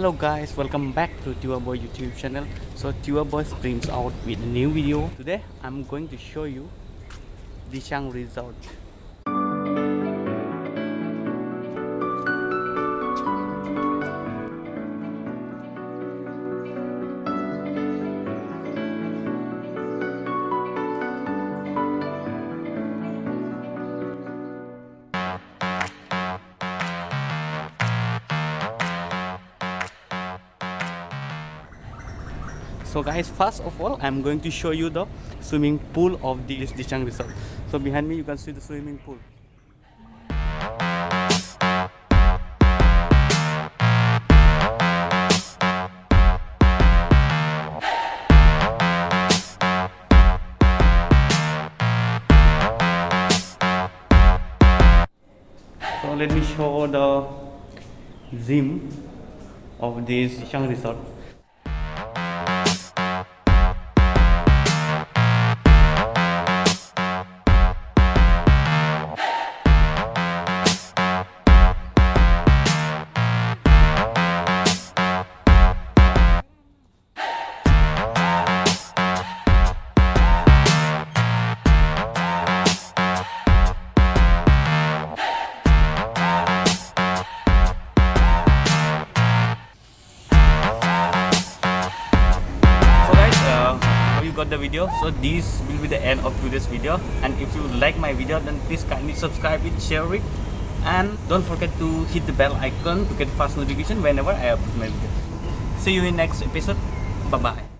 Hello guys, welcome back to Tiwa Boy YouTube channel. So Tiwa Boy brings out with a new video. Today I'm going to show you Dichang Resort. So guys, first of all, I'm going to show you the swimming pool of this Dichang Resort. So behind me you can see the swimming pool. So let me show the gym of this Dichang Resort. Got the video. So this will be the end of today's video. And if you like my video then please kindly subscribe it share it. And don't forget to hit the bell icon to get fast notification whenever i upload my video. See you in next episode. Bye bye